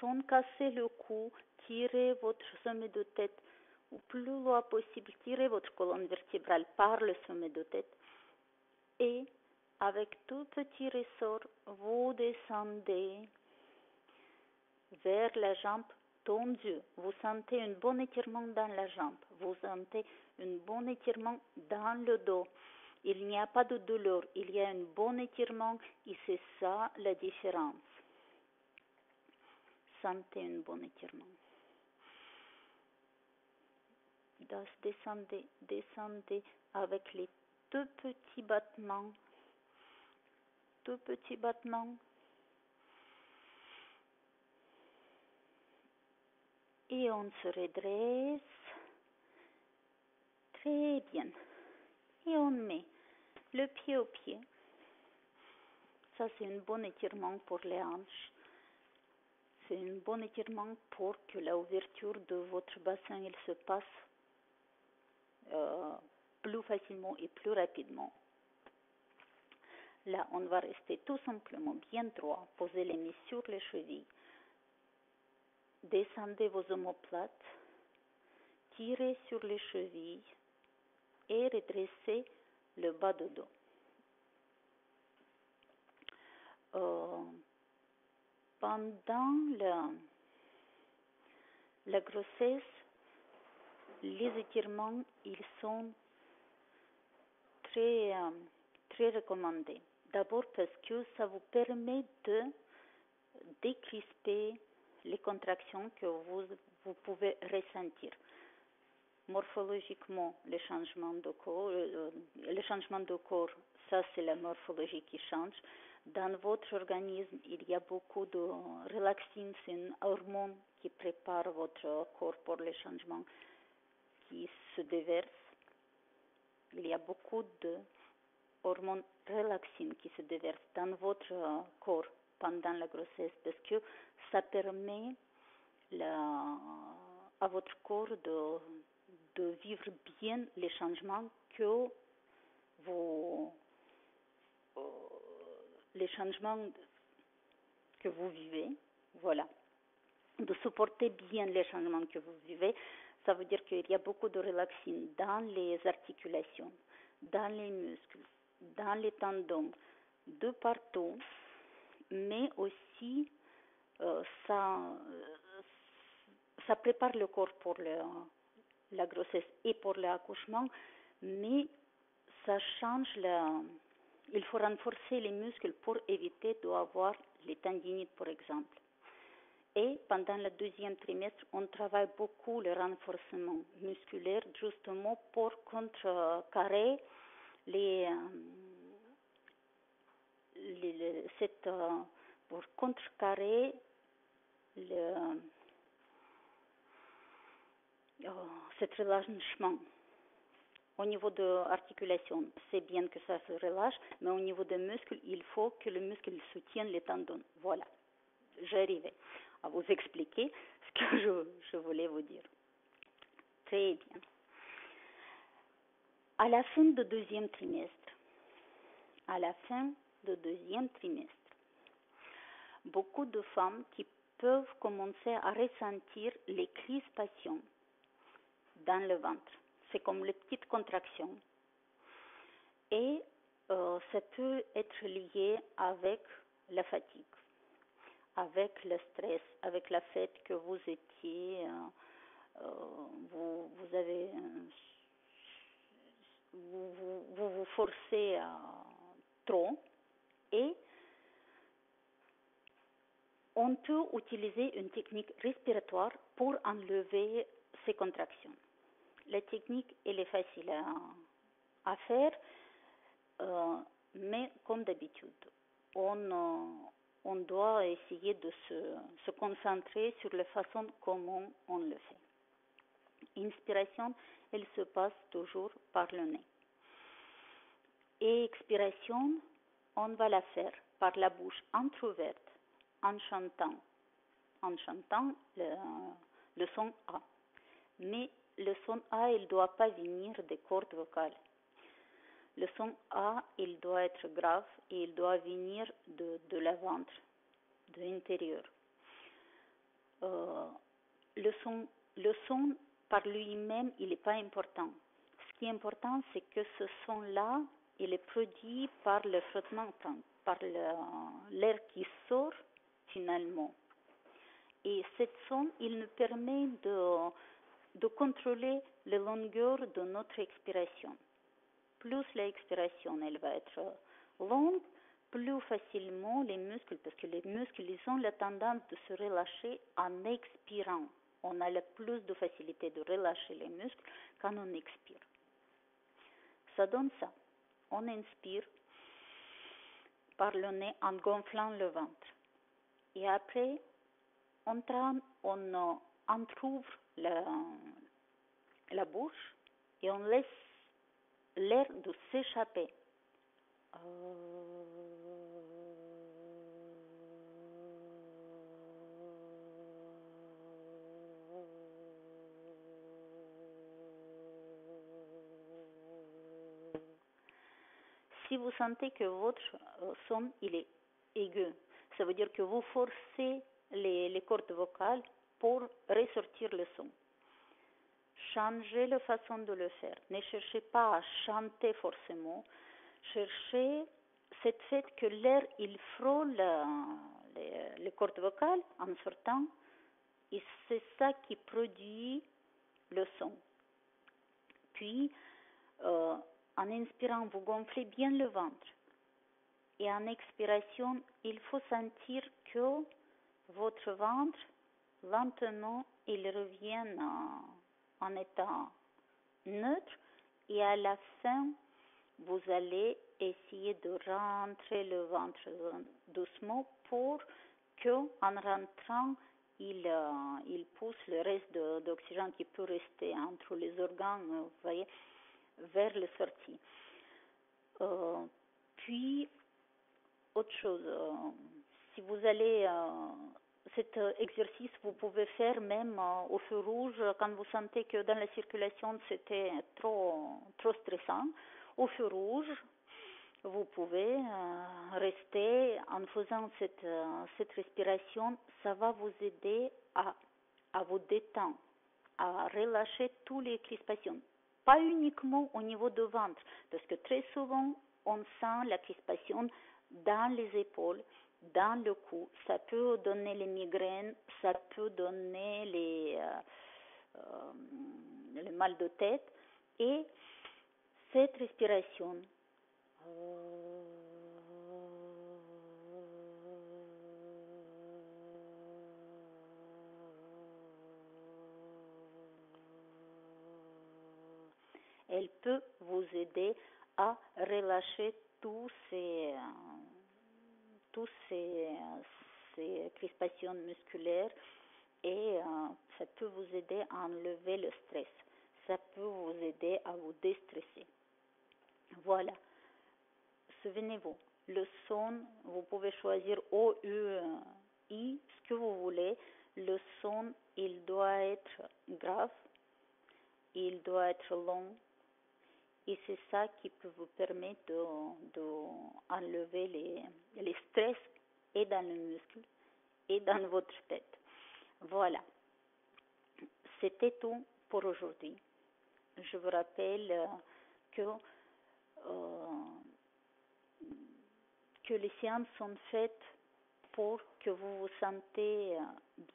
sans casser le cou. Tirez votre sommet de tête au plus loin possible. Tirez votre colonne vertébrale par le sommet de tête. Et avec tout petit ressort, vous descendez vers la jambe tendue. Vous sentez un bon étirement dans la jambe. Vous sentez un bon étirement dans le dos il n'y a pas de douleur, il y a un bon étirement et c'est ça la différence. Sentez un bon étirement. Descendez, descendez avec les deux petits battements, deux petits battements. Et on se redresse. Très bien. Et on met le pied au pied. Ça, c'est un bon étirement pour les hanches. C'est un bon étirement pour que l'ouverture de votre bassin il se passe euh, plus facilement et plus rapidement. Là, on va rester tout simplement bien droit. Posez les mains sur les chevilles. Descendez vos omoplates. Tirez sur les chevilles et redressez le bas de dos. Euh, pendant la, la grossesse, les étirements, ils sont très, euh, très recommandé. D'abord parce que ça vous permet de décrisper les contractions que vous, vous pouvez ressentir. Morphologiquement, les changements de corps, euh, les changements de corps, ça c'est la morphologie qui change. Dans votre organisme, il y a beaucoup de relaxine, c'est une hormone qui prépare votre corps pour les changements qui se déversent. Il y a beaucoup de hormones relaxines qui se déversent dans votre corps pendant la grossesse parce que ça permet à votre corps de, de vivre bien les changements que vous, euh, les changements que vous vivez, voilà, de supporter bien les changements que vous vivez. Ça veut dire qu'il y a beaucoup de relaxine dans les articulations, dans les muscles, dans les tendons, de partout, mais aussi euh, ça, ça prépare le corps pour le, la grossesse et pour l'accouchement, mais ça change la. Il faut renforcer les muscles pour éviter d'avoir les tendinites, par exemple. Et pendant le deuxième trimestre, on travaille beaucoup le renforcement musculaire justement pour contrecarrer les, les cette, pour contrecarrer le, cet relâchement. Au niveau de l'articulation, c'est bien que ça se relâche, mais au niveau des muscles, il faut que le muscle soutienne les tendons. Voilà, j'arrivais à vous expliquer ce que je, je voulais vous dire. Très bien. À la fin du deuxième trimestre, à la fin du deuxième trimestre, beaucoup de femmes qui peuvent commencer à ressentir les crispations dans le ventre. C'est comme les petites contractions. Et euh, ça peut être lié avec la fatigue, avec le stress, avec le fait que vous étiez, euh, euh, vous, vous avez, vous, vous, vous, vous forcez trop et on peut utiliser une technique respiratoire pour enlever ces contractions. La technique, elle est facile à, faire, euh, mais comme d'habitude, on, euh, on doit essayer de se, se, concentrer sur la façon comment on le fait. Inspiration, elle se passe toujours par le nez. Et expiration, on va la faire par la bouche entrouverte en chantant, en chantant le, le son A. Mais le son A, il ne doit pas venir des cordes vocales. Le son A, il doit être grave et il doit venir de, de la ventre, de l'intérieur. Euh, le, son, par lui-même, il n'est pas important. Ce qui est important, c'est que ce son-là, il est produit par le frottement, par l'air qui sort finalement. Et cette son, il nous permet de, de contrôler la longueur de notre expiration. Plus l'expiration, elle va être longue, plus facilement les muscles, parce que les muscles, ils ont la tendance de se relâcher en expirant. On a le plus de facilité de relâcher les muscles quand on expire. Ça donne ça. On inspire par le nez en gonflant le ventre. Et après, on, on entrouvre la, la bouche et on laisse l'air de s'échapper. Si vous sentez que votre son il est aigu, ça veut dire que vous forcez les, les cordes vocales pour ressortir le son. Changez la façon de le faire. Ne cherchez pas à chanter forcément. Cherchez cette fait que l'air, il frôle les, les cordes vocales en sortant et c'est ça qui produit le son. Puis, euh, En inspirant, vous gonflez bien le ventre. Et en expiration, il faut sentir que votre ventre, lentement, il revient en état neutre. Et à la fin, vous allez essayer de rentrer le ventre doucement pour que, en rentrant, il, euh, il pousse le reste d'oxygène qui peut rester entre les organes, vous voyez, vers le sortie. Euh, puis, autre chose, euh, si vous allez, cet exercice, vous pouvez faire même au feu rouge quand vous sentez que dans la circulation c'était trop, trop stressant. Au feu rouge, vous pouvez euh, rester en faisant cette, euh, cette respiration, ça va vous aider à, à vous détendre, à relâcher toutes les crispations. Pas uniquement au niveau du ventre, parce que très souvent, on sent la crispation dans les épaules, dans le cou. Ça peut donner les migraines, ça peut donner les, euh, euh mal de tête. Et cette respiration, elle peut vous aider à relâcher tous ces, tous ces, ces crispations musculaires et euh, ça peut vous aider à enlever le stress. Ça peut vous aider à vous déstresser. Voilà souvenez-vous, le son, vous pouvez choisir O, U, I, ce que vous voulez. Le son, il doit être grave, il doit être long, et c'est ça qui peut vous permettre de, enlever les, les stress et dans le muscle et dans votre tête. Voilà. C'était tout pour aujourd'hui. Je vous rappelle que euh, que les séances sont faites pour que vous vous sentez euh,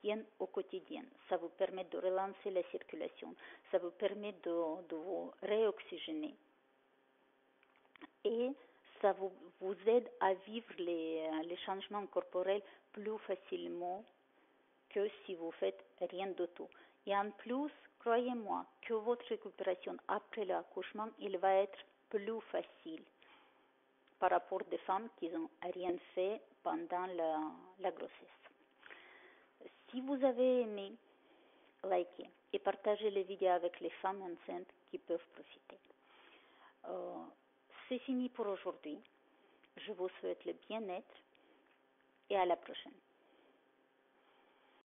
bien au quotidien. Ça vous permet de relancer la circulation, ça vous permet de, vous réoxygéner. Et ça vous, aide à vivre les, euh, les changements corporels plus facilement que si vous faites rien de tout. Et en plus, croyez-moi que votre récupération après l'accouchement, il va être plus facile par rapport des femmes qui n'ont rien fait pendant la, grossesse. Si vous avez aimé, likez et partagez les vidéos avec les femmes enceintes qui peuvent profiter. Euh, c'est fini pour aujourd'hui. Je vous souhaite le bien-être et à la prochaine.